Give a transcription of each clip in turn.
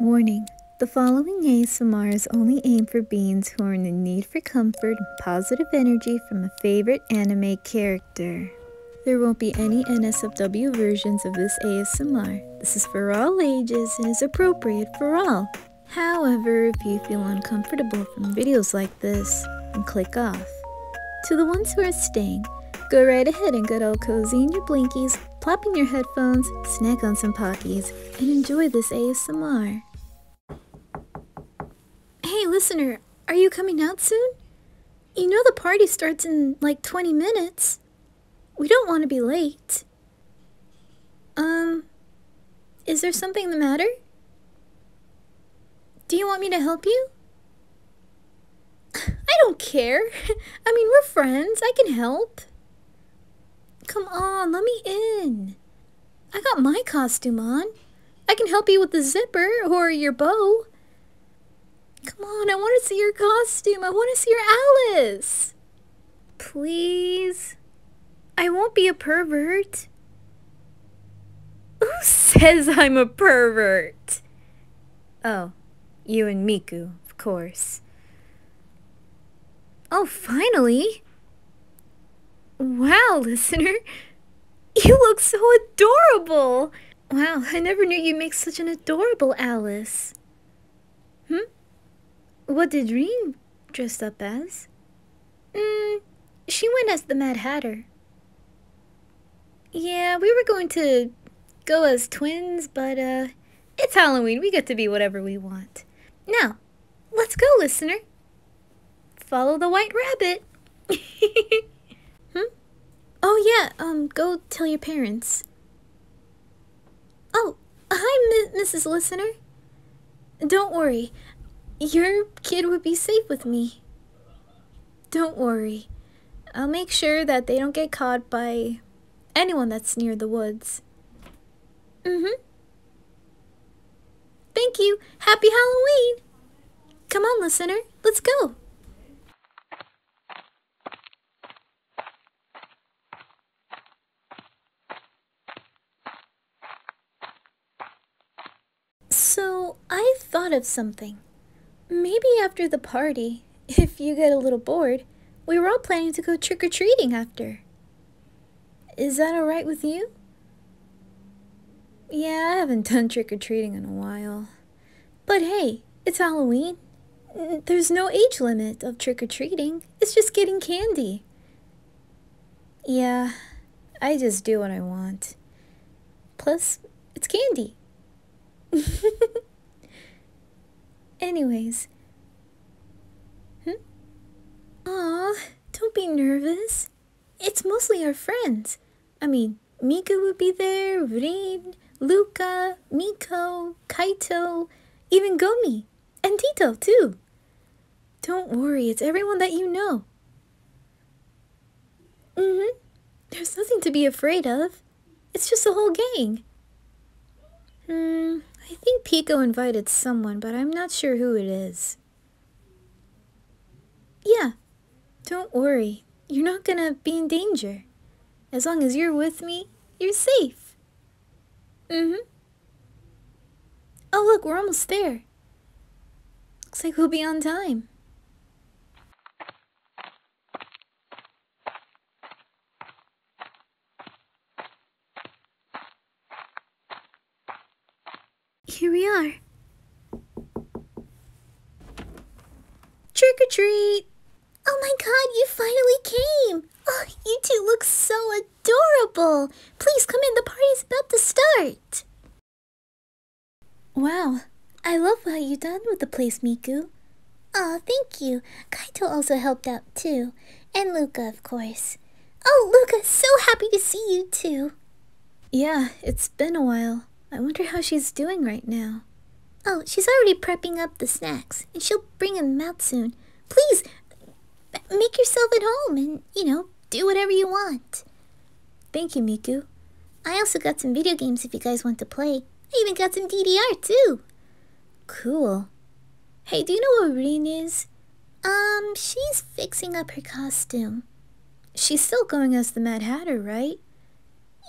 Warning The following ASMR is only aimed for beings who are in the need for comfort and positive energy from a favorite anime character. There won't be any NSFW versions of this ASMR. This is for all ages and is appropriate for all. However, if you feel uncomfortable from videos like this, then click off. To the ones who are staying, go right ahead and get all cozy in your blinkies, plop in your headphones, snack on some Pockies, and enjoy this ASMR. Listener, are you coming out soon? You know the party starts in like 20 minutes. We don't want to be late. Um, is there something the matter? Do you want me to help you? I don't care. I mean, we're friends. I can help. Come on, let me in. I got my costume on. I can help you with the zipper or your bow. Come on, I want to see your costume. I want to see your Alice. Please. I won't be a pervert. Who says I'm a pervert? Oh, you and Miku, of course. Oh, finally! Wow, listener! You look so adorable! Wow, I never knew you'd make such an adorable Alice. What did Rin dress up as? Hmm, she went as the Mad Hatter. Yeah, we were going to go as twins, but uh, it's Halloween. We get to be whatever we want. Now, let's go, listener. Follow the white rabbit. hmm? Oh yeah, um, go tell your parents. Oh, hi, M Mrs. Listener. Don't worry, your kid would be safe with me. Don't worry. I'll make sure that they don't get caught by anyone that's near the woods. Mm-hmm. Thank you. Happy Halloween. Come on, listener. Let's go. So, I thought of something. Maybe after the party, if you get a little bored, we were all planning to go trick or treating after. Is that alright with you? Yeah, I haven't done trick or treating in a while. But hey, it's Halloween. There's no age limit of trick or treating, it's just getting candy. Yeah, I just do what I want. Plus, it's candy. Anyways. Hmm? Aw, don't be nervous. It's mostly our friends. I mean, Miku would be there, Rin, Luka, Miko, Kaito, even Gumi, and Teto, too. Don't worry, it's everyone that you know. Mm-hmm. There's nothing to be afraid of. It's just a whole gang. Hmm, I think Piko invited someone, but I'm not sure who it is. Yeah, don't worry. You're not gonna be in danger. As long as you're with me, you're safe. Mm-hmm. Oh, look, we're almost there. Looks like we'll be on time. Here we are. Trick or treat! Oh my god, you finally came! Oh, you two look so adorable! Please come in, the party's about to start! Wow, I love how you done with the place, Miku. Aw, thank you. Kaito also helped out too. And Luka, of course. Oh, Luka, so happy to see you too. Yeah, it's been a while. I wonder how she's doing right now. Oh, she's already prepping up the snacks, and she'll bring them out soon. Please, make yourself at home and, you know, do whatever you want. Thank you, Miku. I also got some video games if you guys want to play. I even got some DDR too. Cool. Hey, do you know what Rin is? Um, she's fixing up her costume. She's still going as the Mad Hatter, right?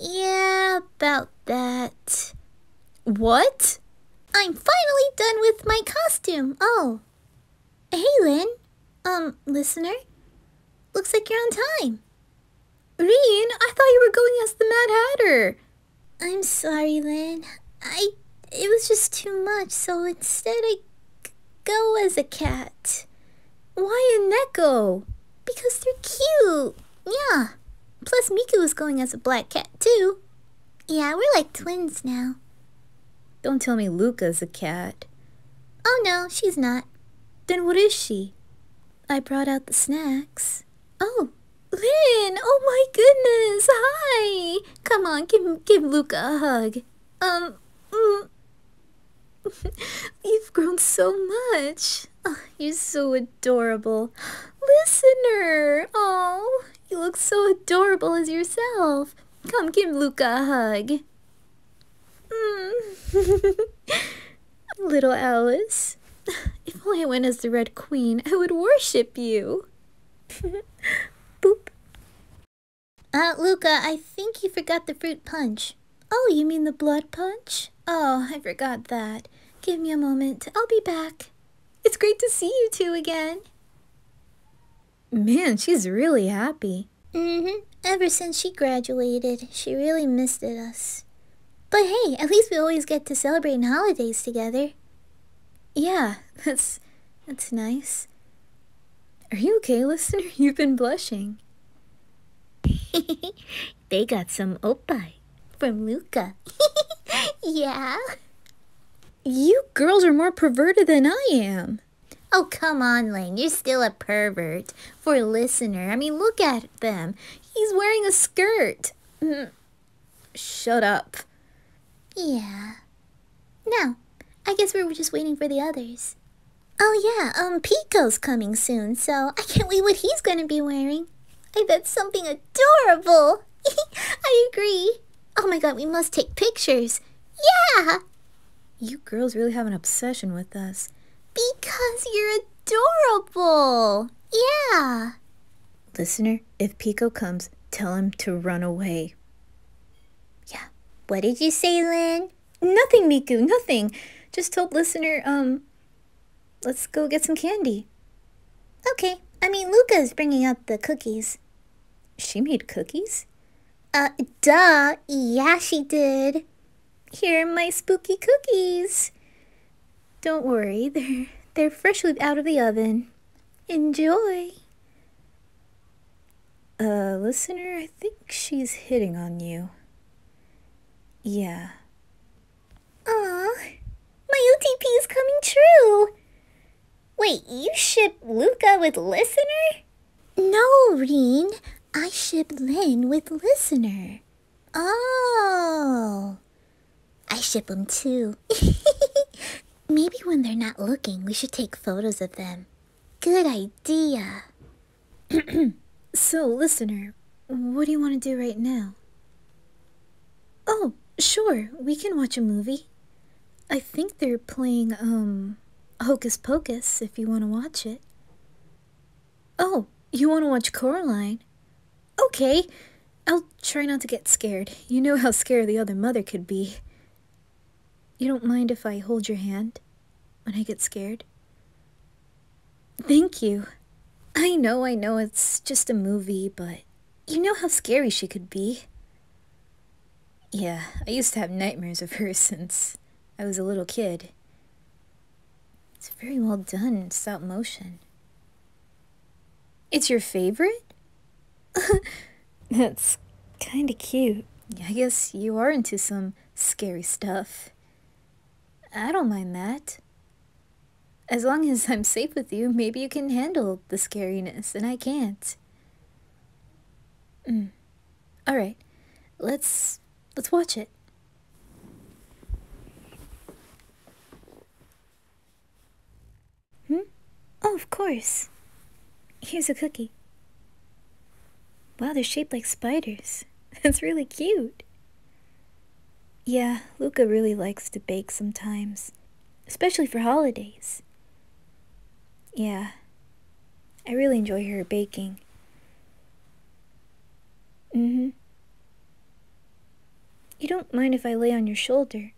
Yeah, about that. What? I'm finally done with my costume. Oh. Hey, Len. Um, listener? Looks like you're on time. Rin, I thought you were going as the Mad Hatter. I'm sorry, Len. I... It was just too much, so instead I go as a cat. Why a Neko? Because they're cute. Yeah. Plus, Miku was going as a black cat, too. Yeah, we're like twins now. Don't tell me Luka's a cat. Oh no, she's not. Then what is she? I brought out the snacks. Oh, Len! Oh my goodness! Hi! Come on, give give Luka a hug. Um, mm. you've grown so much. Oh, you're so adorable. Listener! Oh, you look so adorable as yourself. Come, give Luka a hug. Little Alice, if only I went as the Red Queen, I would worship you. Boop. Uh, Luka, I think you forgot the fruit punch. Oh, you mean the blood punch? Oh, I forgot that. Give me a moment. I'll be back. It's great to see you two again. Man, she's really happy. Mm-hmm. Ever since she graduated, she really missed it us. But hey, at least we always get to celebrate holidays together. Yeah, that's that's nice. Are you okay, listener? You've been blushing. they got some oppai from Luka. yeah. You girls are more perverted than I am. Oh, come on, Len. You're still a pervert. For a listener, I mean, look at them. He's wearing a skirt. Mm. Shut up. Yeah. Now, I guess we were just waiting for the others. Oh yeah, um, Piko's coming soon, so I can't wait what he's gonna be wearing. I bet something adorable. I agree. Oh my god, we must take pictures. Yeah! You girls really have an obsession with us. Because you're adorable. Yeah. Listener, if Piko comes, tell him to run away. What did you say, Len? Nothing, Miku, nothing. Just told listener, um, let's go get some candy. Okay. I mean, Luka's bringing up the cookies. She made cookies? Uh, duh. Yeah, she did. Here are my spooky cookies. Don't worry, they're, they're freshly out of the oven. Enjoy. Uh, listener, I think she's hitting on you. Yeah. Aw, my OTP is coming true. Wait, you ship Luka with Listener? No, Rin. I ship Len with Listener. Oh. I ship them too. Maybe when they're not looking, we should take photos of them. Good idea. so, listener, what do you want to do right now? Oh, sure, we can watch a movie. I think they're playing, um, Hocus Pocus if you want to watch it. Oh, you want to watch Coraline? Okay, I'll try not to get scared. You know how scared the other mother could be. You don't mind if I hold your hand when I get scared? Thank you. I know, I know it's just a movie, but you know how scary she could be. Yeah, I used to have nightmares of her since I was a little kid. It's very well done, stop motion. It's your favorite? That's kinda cute. I guess you are into some scary stuff. I don't mind that. As long as I'm safe with you, maybe you can handle the scariness, and I can't. Mm. All right, let's let's watch it. Hmm? Oh, of course. Here's a cookie. Wow, they're shaped like spiders. That's really cute. Yeah, Luka really likes to bake sometimes, especially for holidays. Yeah, I really enjoy her baking. Mm hmm. You don't mind if I lay on your shoulder?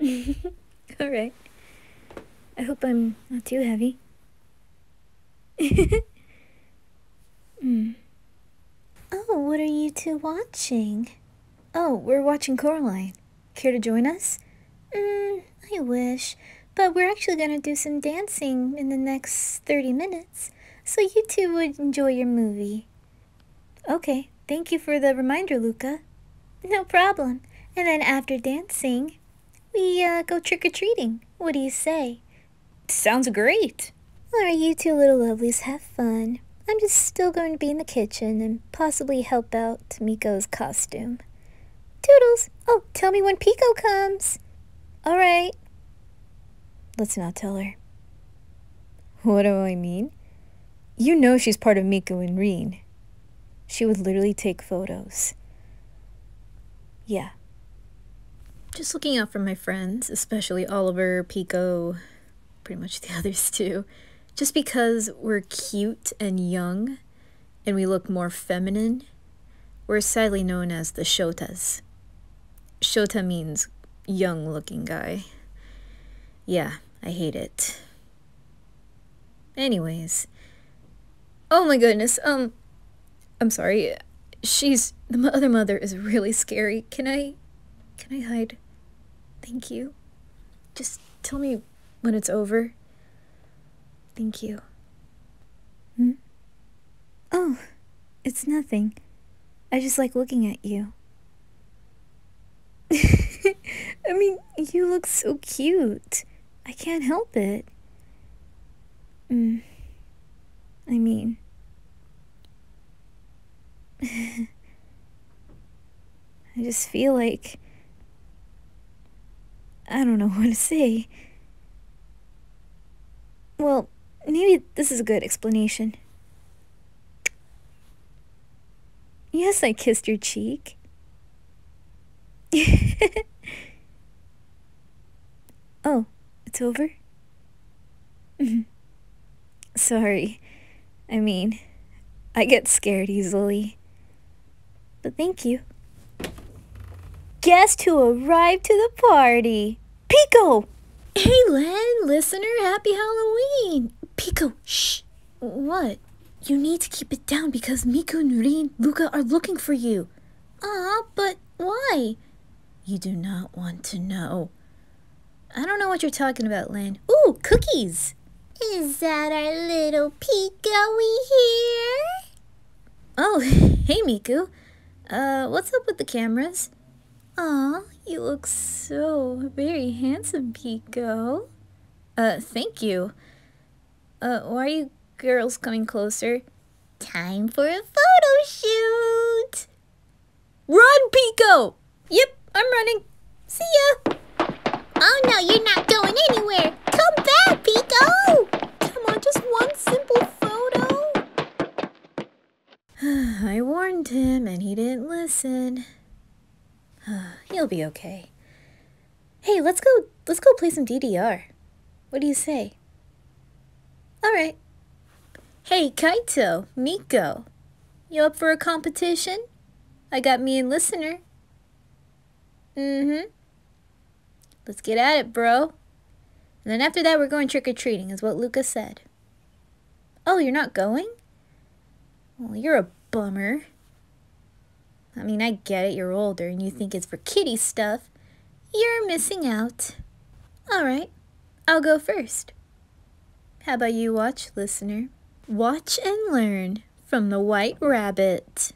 Alright. I hope I'm not too heavy. mm. Oh, what are you two watching? Oh, we're watching Coraline. Care to join us? Mm, I wish. But we're actually gonna do some dancing in the next 30 minutes, so you two would enjoy your movie. Okay, thank you for the reminder, Luka. No problem. And then after dancing, we uh, go trick or treating. What do you say? Sounds great. Alright, you two little lovelies, have fun. I'm just still going to be in the kitchen and possibly help out Miko's costume. Toodles! Oh, tell me when Piko comes. Alright. Let's not tell her. What do I mean? You know she's part of Miko and Rin. She would literally take photos. Yeah. Just looking out for my friends, especially Oliver, Piko, pretty much the others too. Just because we're cute and young and we look more feminine, we're sadly known as the Shotas. Shota means young looking guy. Yeah, I hate it. Anyways. Oh my goodness. Um I'm sorry. She's the other mother is really scary. Can I can I hide? Thank you. Just tell me when it's over. Thank you. Hmm? Oh, it's nothing. I just like looking at you. I mean, you look so cute. I can't help it. Mm. I mean, I just feel like I don't know what to say. Well, maybe this is a good explanation. Yes, I kissed your cheek. oh, it's over? Sorry. I mean, I get scared easily. But thank you. Guest who arrived to the party? Piko! Hey, Len, listener, happy Halloween! Piko, shh! What? You need to keep it down because Miku, Nurin, Luka are looking for you. Ah, but why? You do not want to know. I don't know what you're talking about, Len. Ooh, cookies! Is that our little Piko we hear? Oh, hey, Miku. Uh, what's up with the cameras? Aw, you look so very handsome, Piko. Uh, thank you. Uh, why are you girls coming closer? Time for a photo shoot! Run, Piko! Yep, I'm running. See ya! Oh no, you're not going anywhere! Come back, Piko! Come on, just one simple. I warned him and he didn't listen. He'll be okay. Hey, let's go let's go play some DDR. What do you say? Alright. Hey, Kaito, Miko. You up for a competition? I got me and listener. Mm-hmm. Let's get at it, bro. And then after that, we're going trick-or-treating, is what Luka said. Oh, you're not going? Well, you're a bummer. I mean, I get it, you're older and you think it's for kitty stuff. You're missing out. Alright, I'll go first. How about you watch, listener? Watch and learn from the White Rabbit.